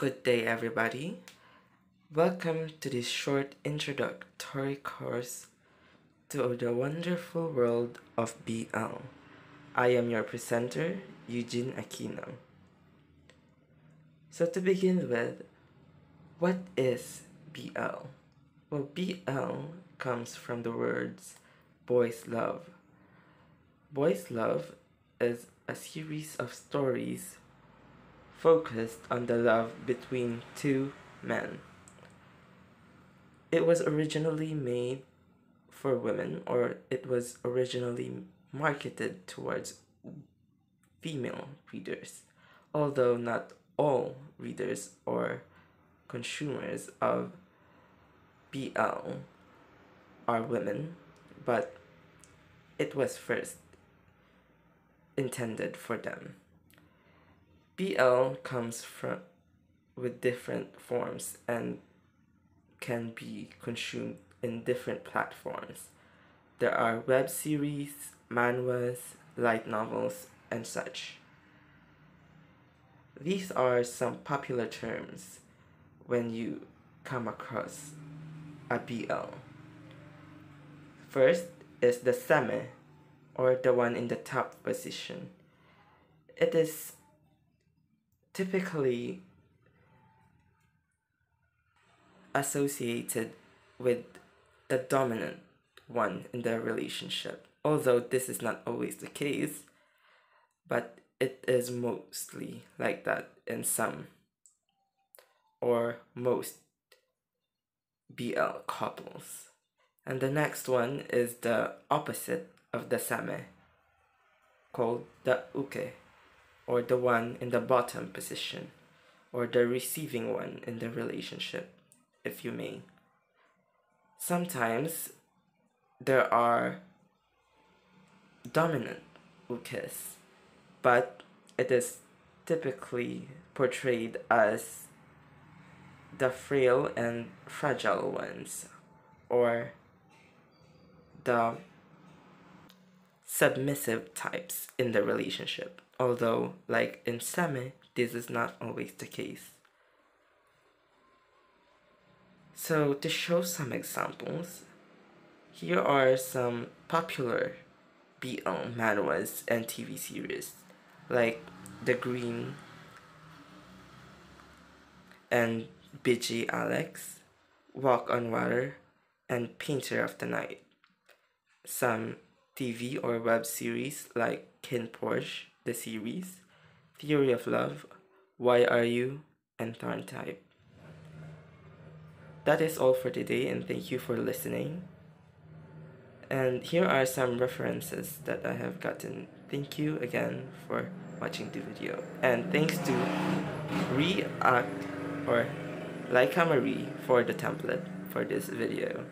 Good day, everybody. Welcome to this short introductory course to the wonderful world of BL. I am your presenter, Eugene Aquino. So, to begin with, what is BL? Well, BL comes from the words boys love. Boys love is a series of stories focused on the love between two men. It was originally made for women, or it was originally marketed towards female readers, although not all readers or consumers of BL are women, but it was first intended for them. BL comes from with different forms and can be consumed in different platforms. There are web series, manhwas, light novels, and such. These are some popular terms when you come across a BL. First is the seme, or the one in the top position. It is typically associated with the dominant one in their relationship. Although this is not always the case, but it is mostly like that in some or most BL couples. And the next one is the opposite of the seme, called the uke or the one in the bottom position, or the receiving one in the relationship, if you may. Sometimes there are dominant ukes, but it is typically portrayed as the frail and fragile ones, or the submissive types in the relationship although like in seme this is not always the case. So to show some examples, here are some popular BL manhwas and TV series like The Green and BJ Alex, Walk on Water, and Painter of the Night. Some TV or web series like KinnPorsche, the series, Theory of Love, Why Are You, and TharnType. That is all for today and thank you for listening. And here are some references that I have gotten. Thank you again for watching the video. And thanks to React or Leica Marie for the template for this video.